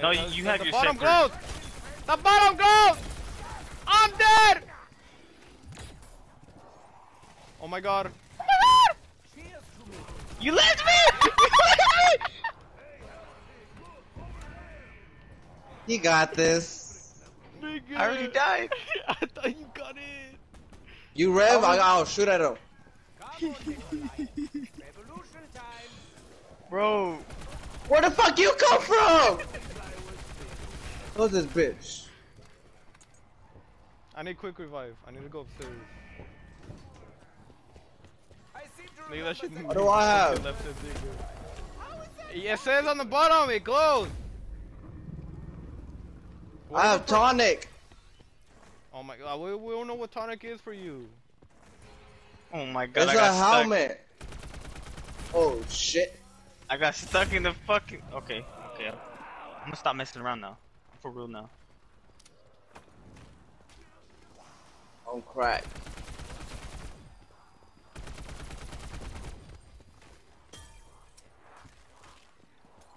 No, you, you the- have the your bottom separate- goes. The bottom goes. I'm dead. Oh my god. Oh my god. You left me! You left me! You got this. Nigga. I already died. I thought you got it. You rev? Oh. I, I'll shoot at him. Revolution time! Bro. Where the fuck you come from? Who's this bitch? I need quick revive. I need to go upstairs. Nigga, that shit. What do I have? Left it, nigga. It says on the bottom, it glows. I have tonic. Oh my god, we, we don't know what tonic is for you. Oh my god, It's I a got stuck. helmet. Oh shit. I got stuck in the fucking. Okay, okay. I'm gonna stop messing around now. I'm for real now. On crack.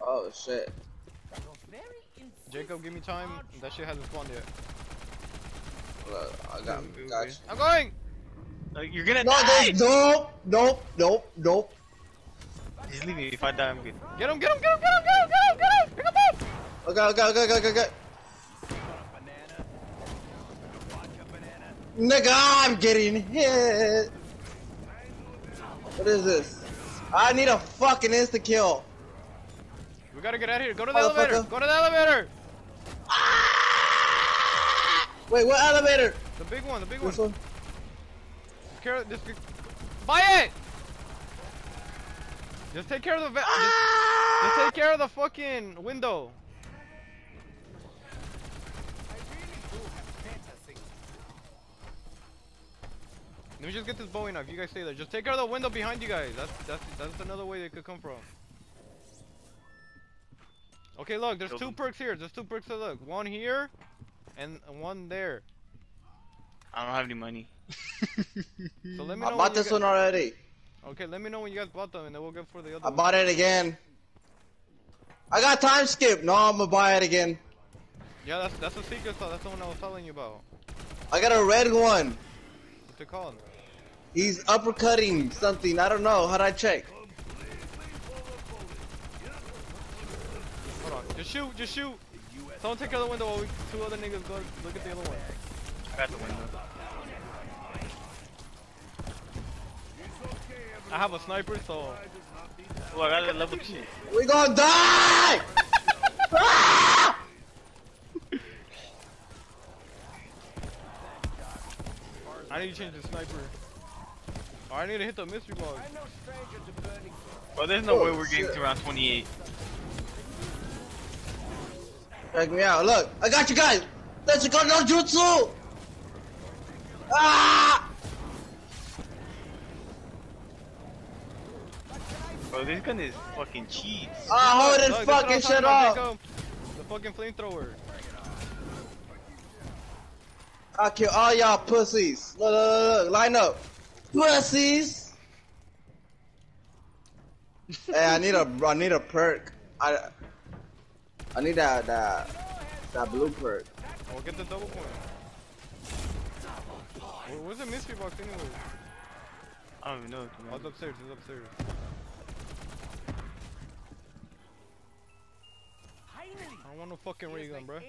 Oh shit. Jacob, give me time. That shit hasn't spawned yet. Look, I got, got you. I'm going. Uh, you're gonna No, die. nope, nope, nope, nope. Just leave me. If I die, I'm good. Get him, get him, get him, get him, get him, get him, get him. Pick him up. Okay, okay, okay, okay, okay, okay. Nigga, I'm getting hit. What is this? I need a fucking insta kill. We gotta get out of here. Go to the elevator. Go to the elevator. Ah! Wait, what elevator? The big one, the big This one. one? Care this. Buy it. Just take care of the. va- Just, just take ah! care of the fucking window. Let me just get this Bowie knife. You guys stay there. Just take care of the window behind you guys. That's that's that's another way they could come from. Okay, look. There's Killed two him. perks here. There's two perks to look. One here, and one there. I don't have any money. So let me know. I when bought this guys- one already. Okay, let me know when you guys bought them, and then we'll go for the other. I one. bought it again. I got time skip. No, I'm gonna buy it again. Yeah, that's that's a secret sauce. That's the one I was telling you about. I got a red one. What's it called? He's uppercutting something. I don't know. How'd I check? Hold on. Just shoot. Just shoot. Someone take care of the window while we two other niggas go look at the other one. I got the window. I have a sniper, so. Oh, I got a level two. We gonna die! Ah! I need to change the sniper. Oh, I need to hit the mystery box. Well, there's no Oh, way we're getting shit. to round 28. Check me out. Look, I got you guys. Let's go no jutsu. Ah! Bro, this gun is fucking cheese. Ah, hold this Look, fucking shit talking about, off. Jacob. The fucking flamethrower. I'll kill all y'all pussies. Look, look, look, look. Line up. Pussies. hey, I need a, I need a perk. I, I need that, that, that blue perk. We'll get the double point. Where- Where's the mystery box anyway? I don't even know. Oh, it's upstairs. It's upstairs. I don't want no fucking ray gun, bro.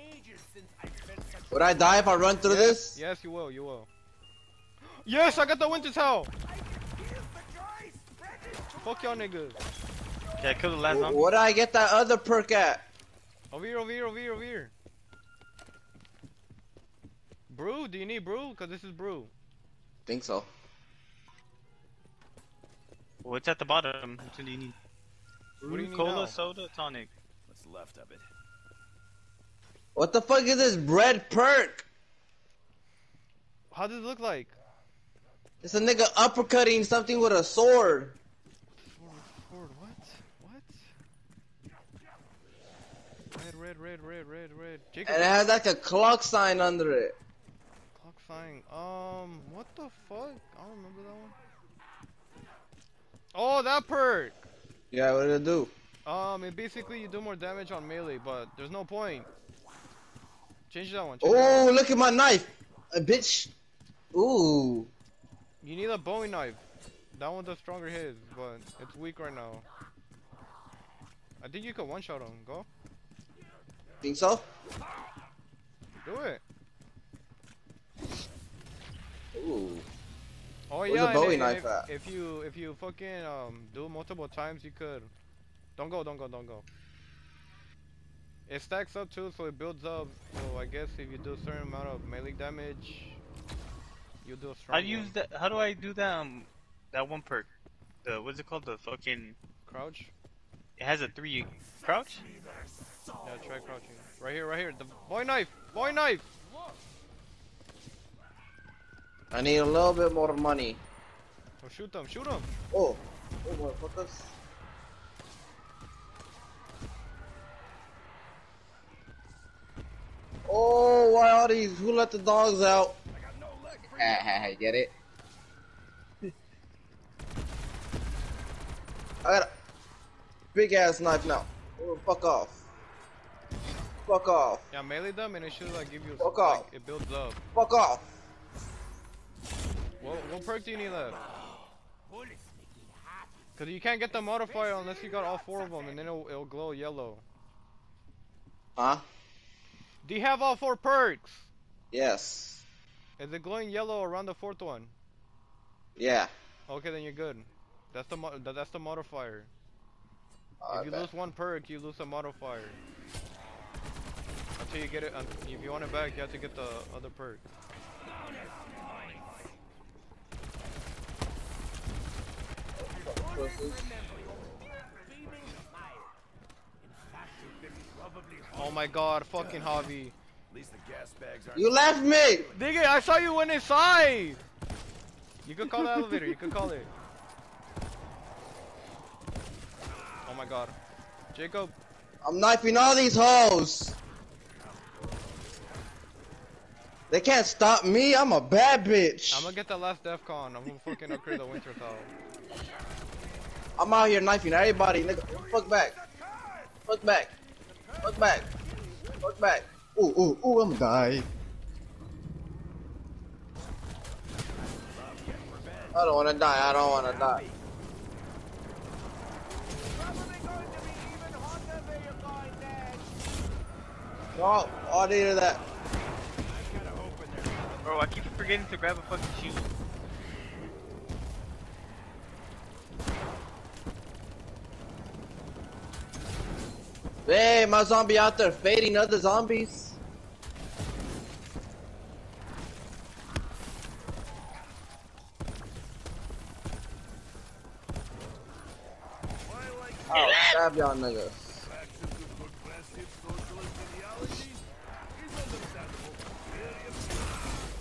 Would I die if I run through this? Yes, you will. You will. Yes, I got the Winter's Howl. Fuck y'all niggas. Yeah, kill the last zombie. Where did I get that other perk at? Over here, over here, over here, over here. Brew? Do you need brew? Cause this is brew. Think so. Well, it's at the bottom. Which one do you need? What do you need Cola, now? soda, tonic. What's left of it? What the fuck is this bread perk? How does it look like? It's a nigga uppercutting something with a sword. Forward, forward, what? What? Red, red, red, red, red, red. Jacob, And it has like a clock sign under it. clock sign. Um, what the fuck? I don't remember that one. Oh, that perk. Yeah, what did it do? Um, it basically you do more damage on melee, but there's no point. Change that one. Change that Oh, one. look at my knife, a bitch. Ooh. You need a Bowie knife. That one does stronger hits, but it's weak right now. I think you could one shot him. Go. Think so? Do it. Ooh. Oh Where's yeah. and Bowie knife if, at? if you if you fucking um do it multiple times, you could. Don't go. Don't go. Don't go. It stacks up too, so it builds up. So I guess if you do a certain amount of melee damage, you do a strong. How use that? How do I do that? Um, that one perk. The what's it called? The fucking. Crouch. It has a three crouch. Yeah, try crouching. Right here, right here. The Bowie knife. Bowie knife. I need a little bit more money. Oh, shoot them. Shoot them. Oh. Oh, motherfuckers. Oh, why are these? Who let the dogs out? Ha ha ha, get it? I got a big ass knife now. Oh, fuck off. Fuck off. Yeah, melee them, and it should like give you. Fuck like, off. It builds up. Fuck off. What, what perk do you need left? Cause you can't get the modifier unless you got all four of them, and then it'll, it'll glow yellow. Huh? Do you have all four perks? Yes. Is it glowing yellow around the fourth one? Yeah. Okay, then you're good. That's the mo- that's the modifier. I if you lose one perk, you lose a modifier. Until you get it, if you want it back, you have to get the other perk. Oh my god, fucking Javi. At least the gas bags aren't. You left me! Nigga, I saw you went inside! You could call the elevator, you could call it. Oh my god. Jacob, I'm knifing all these hoes. They can't stop me. I'm a bad bitch. I'm gonna get the last DEF CON. I'm gonna fucking upgrade the Winter's Howl. I'm out here knifing everybody. Nigga, fuck back. Fuck back. Fuck back. Fuck back. Ooh, ooh, ooh, I'm gonna die. I don't wanna die. I don't wanna die. No, I needed that. Bro, I keep forgetting to grab a fucking shoe. Hey, my zombie out there fading other zombies. Oh, stab y'all niggas.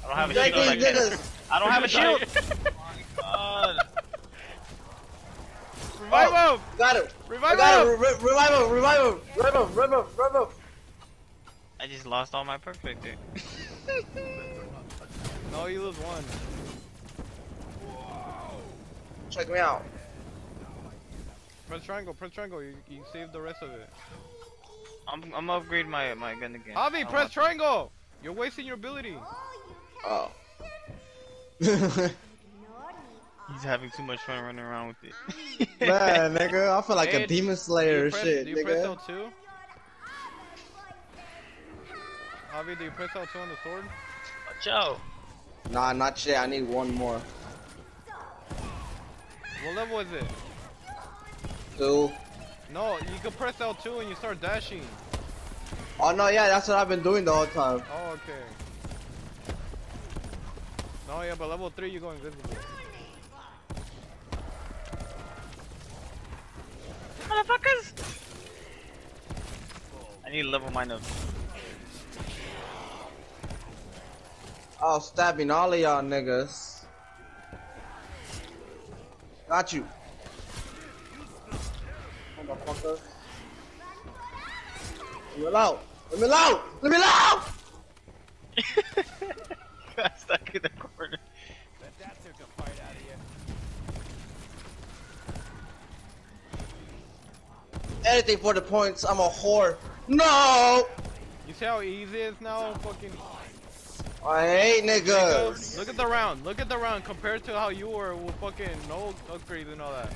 I don't have a shield these like that. niggas. I don't have a shield. Oh God. Revive Oh, him! Got him. Revive I got him! him. Re- revive him. Revive him. Revive him. Revive him. Revive him. I just lost all my perks right. No, you lose one. Check me out. Press triangle, press triangle. You, you save the rest of it. I'm I'm upgrading my my gun again. Javi, I press triangle! You're wasting your ability. Oh. He's having too much fun running around with it. Man, nigga, I feel like Hey, a demon slayer you press, shit, do you press nigga. L2? Javi, do you press L2 on the sword? Watch out. Nah, not yet. I need one more. What level is it? Two. No, you can press L2 and you start dashing. Oh no, yeah, that's what I've been doing the whole time. Oh, okay. No, yeah, but level 3 you go invisible. I need to level mine up. Oh, stabbing all of y'all niggas. Got you. Motherfucker. Let me alone. Let me out. Let me out. Got stuck in the corner. Bet that took a fight out of you. anything for the points. I'm a whore. No! You see how easy it is now? Fucking. I hate niggas. Look at the round. Look at the round compared to how you were with fucking no upgrades and all that.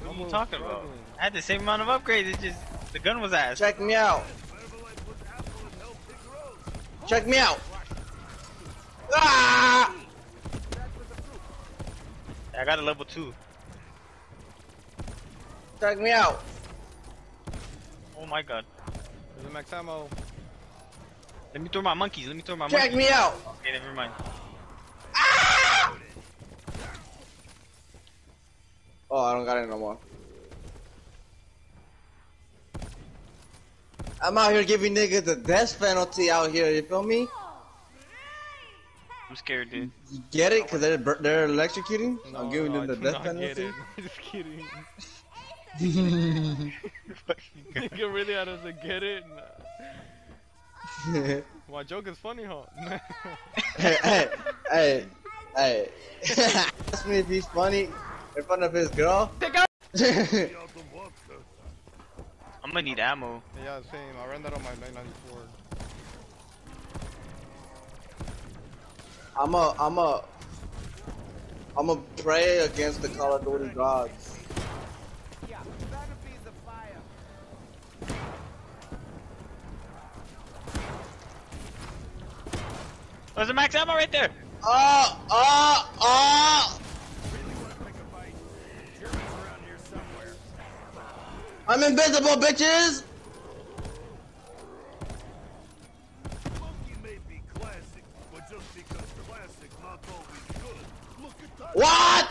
What are you Almost talking about? I had the same amount of upgrades. It's just the gun was ass. Check me out. Check me out. Ah! I got a level two. Check me out. Oh my god. There's a max ammo. Let me throw my monkeys. Let me throw my Check monkeys. me out. Okay, never mind. Ah! Oh, I don't got it no more. I'm out here giving niggas the death penalty out here. You feel me? I'm scared, dude. You get it? Cause they're they're electrocuting. I'm giving no, them the I do death not get penalty. it. Just kidding. Nigga really had us to get it. Nah. My joke is funny, huh? hey, hey, hey, hey. Ask me if he's funny in front of his girl. I'm gonna need ammo. yeah, same. I ran that on my 994. I'm a, I'm a, I'm a pray against the Call of Duty gods. There's a max ammo right there. Oh, oh, oh! I'm invisible, bitches! What?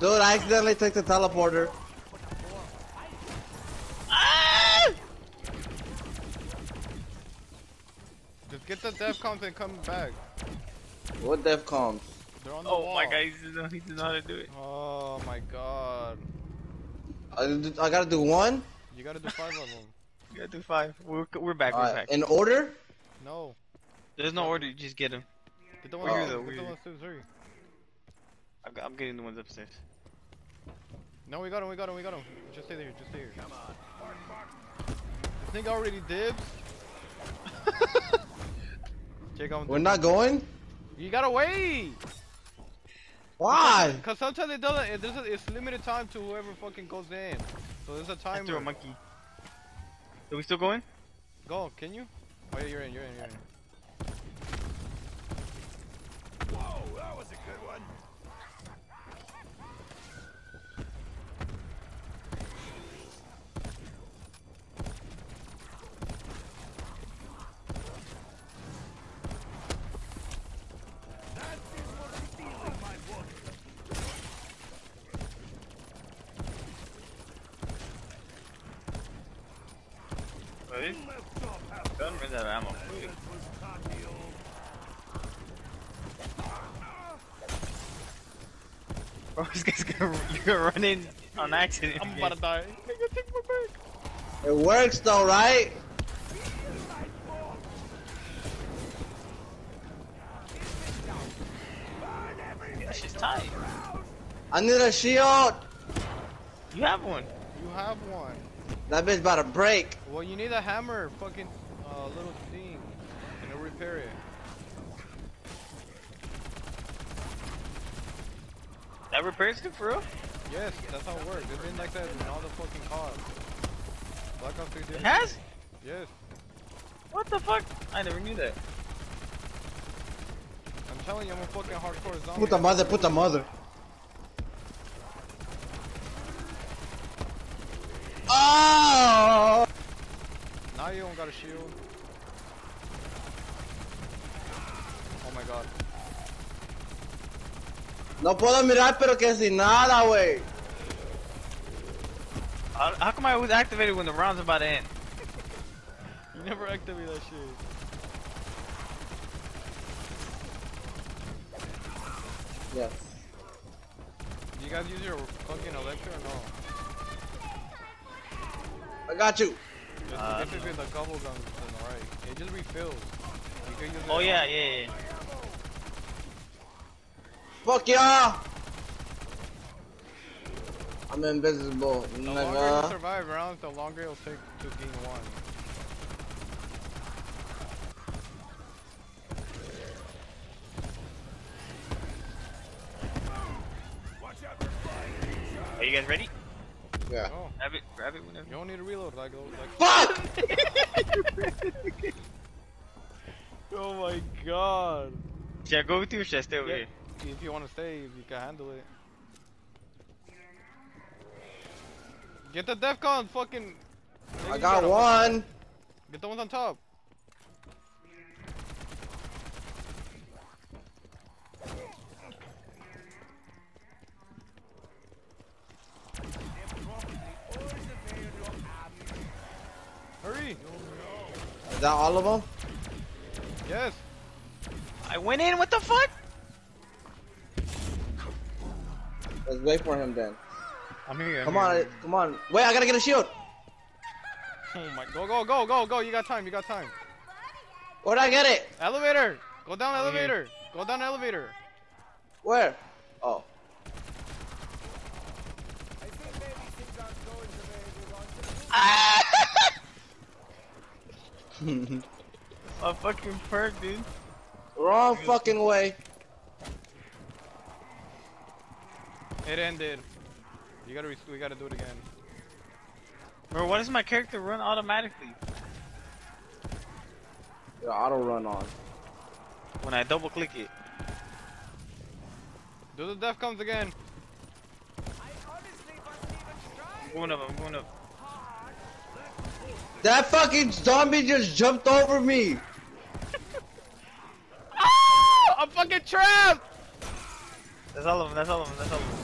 Dude, I accidentally took the teleporter. Get the DEFCONs and come back. What DEFCONs? They're on the Oh wall. my god, he doesn't know, he doesn't know how to do it. Oh my god. I, I gotta do one? You gotta do five of them. You gotta do five. We're, we're back, we're Alright, back. in order? No. There's no order, you just get them. Oh. Get the We're one get though, the we're one here. two, three. I'm, I'm getting the ones upstairs. No, we got him, we got him, we got him. Just stay there, just stay here. Come on. This nigga already dibs. Check out. We're not going? You gotta wait! Why? Cause sometimes it doesn't, it, there's a, it's limited time to whoever fucking goes in. So there's a I threw a monkey. Are we still going? Go, can you? Oh yeah, you're in, you're in, you're in. Whoa, that was a good one. That is what I'm feeling, my boy. Ready? Left off half Gun ran out ammo. that was cocky old. Bro, this guy's gonna, you're gonna run in on accident. I'm about to die. Nigga, take my back. It works though, right? That shit's tight. I need a shield. You have one. You have one. That bitch about to break. Well, you need a hammer, fucking uh, little thing, and it'll repair it. That repairs it for real? Yes, that's how it works. It's been like that in all the fucking cars. Black Ops 3 did It has? Yes. What the fuck? I never knew that. I'm telling you, I'm a fucking hardcore zombie. Puta mother, puta mother. Oh! Now got a shield. Oh my god. No puedo mirar, pero que sin nada, wey. How, how come I was activated when the round's about to end? You never activate that shit. Yes. Do you guys use your fucking Electra or no? I got you. Just Uh, basically the gobble guns on the right. It just refills. You can use it Oh yeah, yeah, yeah. Fuck y'all! I'm invisible, The longer you survive rounds, the longer it'll take to gain one. Watch out for fire. Are you guys ready? Yeah. Oh, Grab it, whenever. you don't need to reload like like. Fuck! Oh my god. Should I go with you or I stay over eh, Yeah, here? if you want to stay, if you can handle it. Get the DEFCON fucking. I got one. Get the ones on top. Hurry! Is that all of them? Yes! I went in. What the fuck? Let's wait for him then. I'm here. I'm Come here. on, come on. Wait, I gotta get a shield. Oh my, go, go, go, go, go! You got time, you got time. Where'd I get it? Elevator! Go down Over here. elevator! Go down elevator! Where? Oh. A fucking perk, dude. Wrong fucking way. It ended. You gotta, re- we gotta do it again. Bro, why does my character run automatically Yeah, auto run on. when I double click it? Do the DEFCONs again. I'm going up. I'm going up. That fucking zombie just jumped over me. Ah! I'm fucking trapped! That's all of them. That's all of them. That's all of them.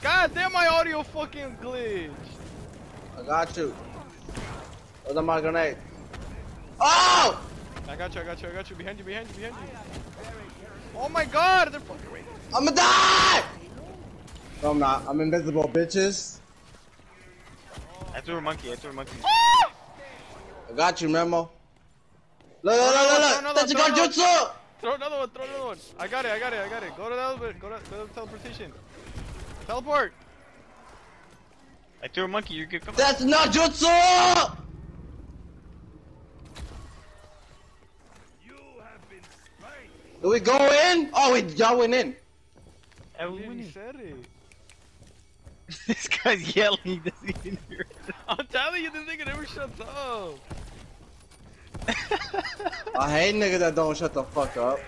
God damn, my audio fucking glitched. I got you. Those are my grenades. Oh! I got you, I got you, I got you. Behind you, behind you, behind you. Oh my god, they're fucking right I'ma die! No, I'm not. I'm invisible, bitches. I threw a monkey. I threw a monkey. I got you, Memo. Look, look, look, look, look. That's a no, no. Ganjutsu! Throw another one, throw another one. I got it, I got it, I got it. Go to the elevator, go to, go to the teleportation. Teleport! I threw a monkey. You're good. Come on. That's not jutsu! You have been spanked. Do we go in? Oh, we y'all went in. Hey, we Yeah, you winning. said it. this guy's yelling. He doesn't even hear. I'm telling you, this nigga never shuts up. I hate niggas that don't shut the fuck up.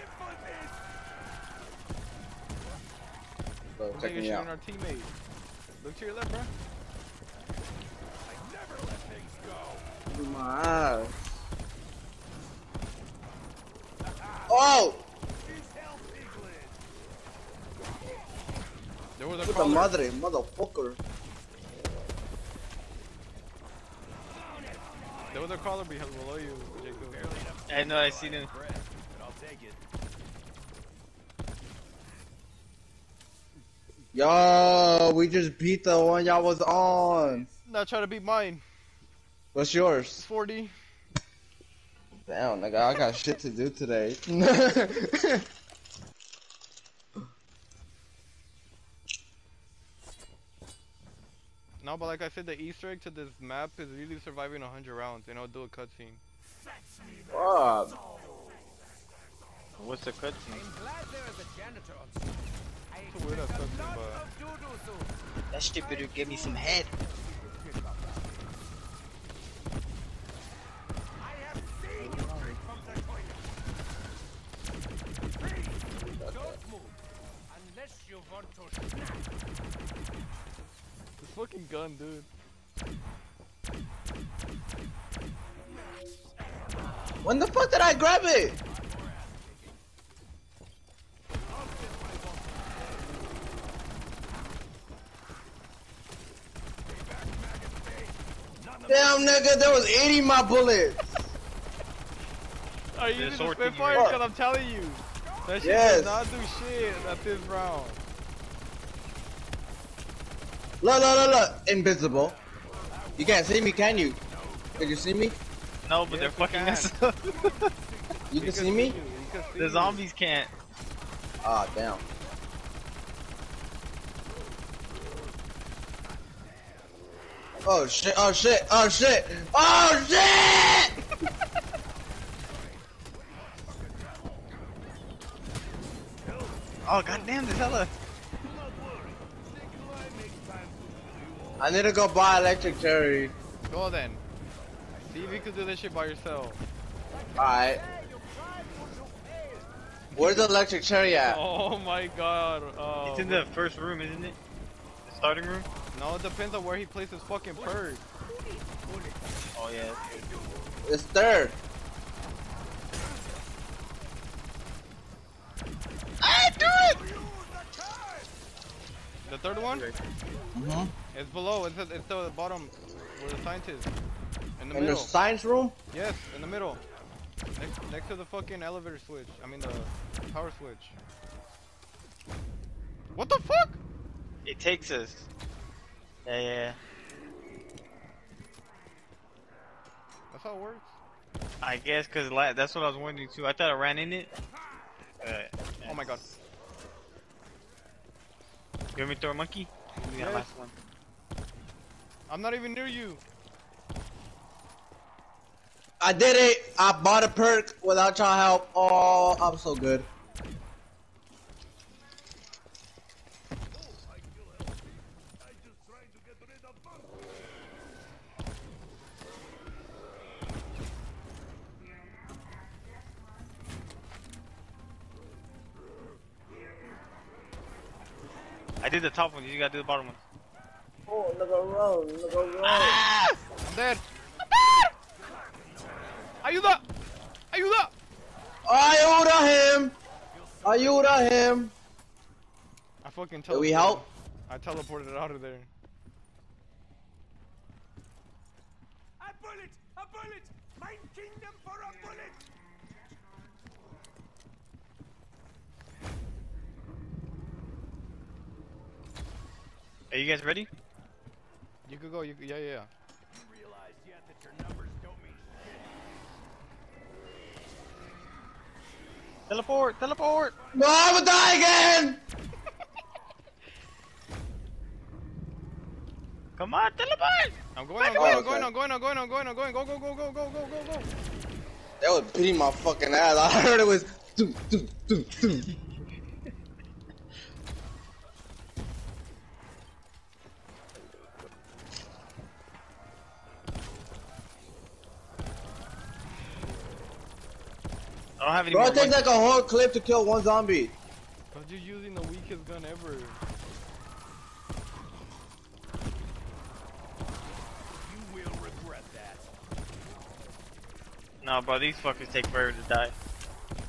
So, check me out. our teammate. Look to your left, bro. I never let things go. My ass. Oh! There was a Puta crawler. madre, motherfucker. There was a crawler below you, Jacob. I know. I seen him. But I'll take it. Yo, we just beat the one y'all was on. Now try to beat mine. What's yours? 40. Damn, nigga, I got shit to do today. but like I said, the Easter egg to this map is really surviving 100 rounds, and I'll do a cutscene. Fuck. What's the cutscene? It's a weird ass cutscene, but That shit better give me some head. this fucking gun, dude. When the fuck did I grab it? Damn, nigga, there was 80 my bullets. Are you This using the sword thing Spitfire? Because I'm telling you, that shit Yes. does not do shit at this round. Look, look, look, look. Invisible. You can't see me, can you? Can you see me? No, but Yes, they're fucking can. us up. You can see me? You can see the you. zombies can't. Ah, damn. Oh shit, oh shit, oh shit, oh shit! Oh goddamn, there's hella. Do not worry. Nikolai makes time for you all. I need to go buy electric cherry. Go then. See if you can do this shit by yourself. Alright. Where's the electric cherry at? Oh my god. Uh, It's in the first room, isn't it? The starting room. No, it depends on where he places his fucking perk. Oh yeah. It's third. I do it. The third one? Mm-hmm. It's below. It's at, it's the bottom where the scientist. In the In the science room? Yes, in the middle. Next, next to the fucking elevator switch. I mean the power switch. What the fuck? It takes us. Yeah, yeah. That's how it works. I guess because la- that's what I was wondering too. I thought I ran in it. Uh, Oh my god. You want me to throw a monkey? Give me that last one. I'm not even near you. I did it! I bought a perk without y'all help. Oh, I'm so good. Top one. You gotta do the bottom one. Oh, look around, look around. I'm dead. Ayuda! Ayuda! Ayuda him! Ayuda him! I fucking teleported. Did we help? I teleported out of there. A bullet! A bullet! My kingdom for a bullet! Are you guys ready? You could go. You could, yeah, yeah, yeah. You realize yet that your numbers don't mean Teleport! Teleport! No, I'm gonna die again! Come on, teleport! I'm going. I'm going. I'm okay. going. I'm going. I'm going. I'm going. I'm going. Go. Go. Go. Go. Go. Go. Go. Go. That was beating my fucking ass. I heard it was. Doo, doo, doo, doo. Don't have any Bro, more it takes like a whole clip to kill one zombie. Cause you're using the weakest gun ever. You will regret that. No, bro, these fuckers take forever to die.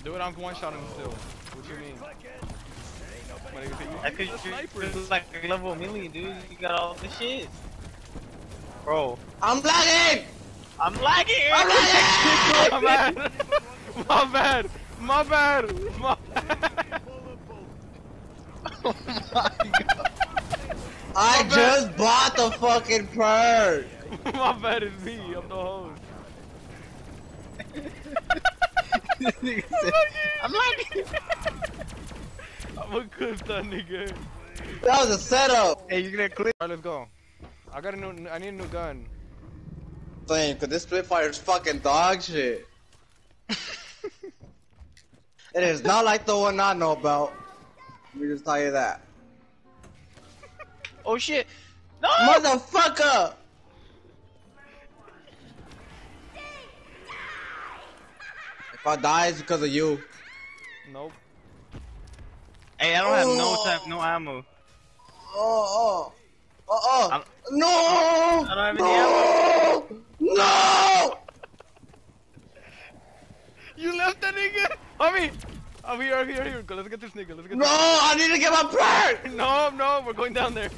Do it. I'm one shotting still. What you mean? Click it. There ain't nobody My nigga say you- That's cause you're, snipers. like level a million, dude. You got all the shit. Bro, I'm lagging! I'm lagging! I'm lagging! My bad. My bad. My bad. My bad. full of bullets. oh my god. I bad. just bought the fucking perk! My bad is me. I'm the host. Nigga I'm lagging! I'm a good that nigga. That was a setup! hey, you're gonna click? Alright, let's go. I got a new. I need a new gun. Thing, cause this Spitfire is fucking dog shit. It is not like the one I know about. Let me just tell you that. Oh shit! No! Motherfucker! If I die, it's because of you. Nope. Hey, I don't have no Oh. time, no ammo. Oh, oh. Oh, oh. I'm- no! I don't have any no! No! You left that nigga. Homie. I'm here. I'm here. Here. Go. Let's get this nigga. Let's get. No! I need to get my perk! No, no. We're going down there.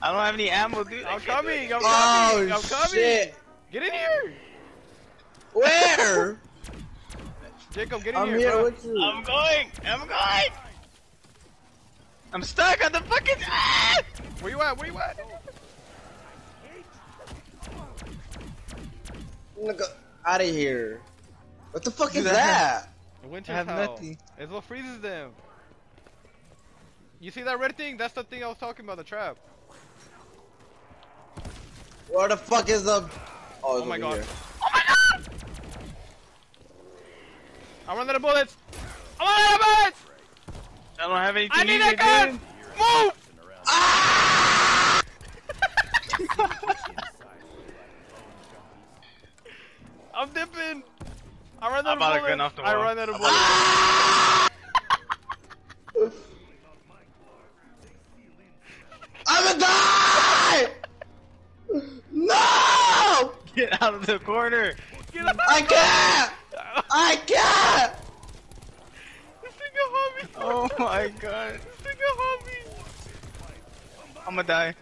I don't have any ammo, dude. I I'm coming. I'm coming. Oh, I'm coming. shit. Get in here. Where? Jacob, get in I'm here. here bro. with you. I'm going! I'm going! I'm stuck on the fucking. Ah! Where you at? Where you at? Nigga, out of here. What the fuck is Dude, I that? Winter's I have hell. nothing. It's what freezes them. You see that red thing? That's the thing I was talking about, the trap. Where the fuck is the? Oh, Oh my god. here. Oh my god! I'm running out of bullets! I'm running out of bullets! I don't have anything. I need that gun! dude. Move! Ah! I'm dipping! I run out I'm about of bullets! I wall. run out of bullets! I'm gonna die! No! Get out of the corner. Get up! I can't! I can't! This nigga hit me! Oh my god. This nigga hit me! I'm gonna die.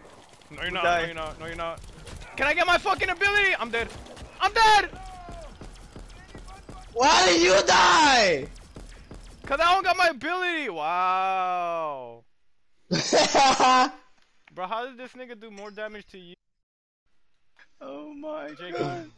No, you're not. Die. No, you're not. No, you're not. Can I get my fucking ability? I'm dead. I'm dead! Why did you die? Cause I don't got my ability! Wow. Bro, how did this nigga do more damage to you? Oh my Jacob. god.